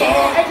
Yeah.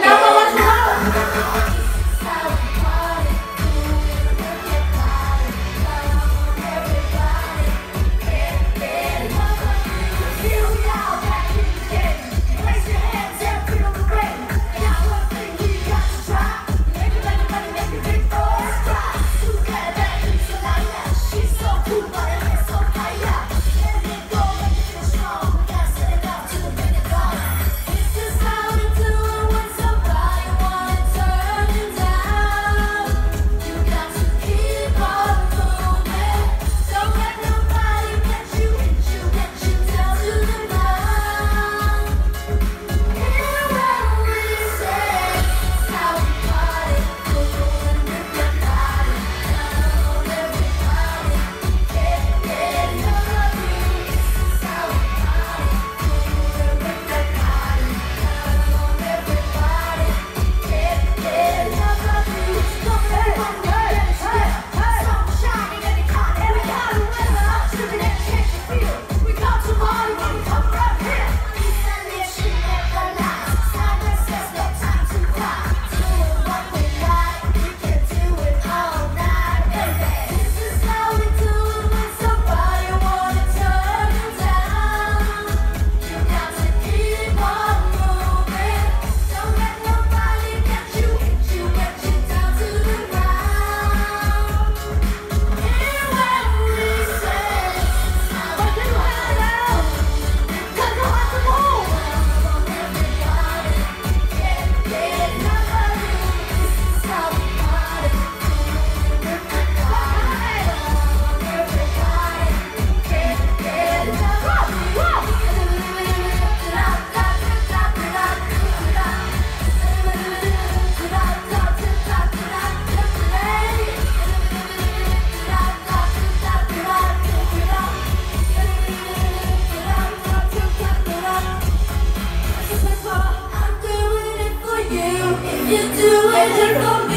Lord.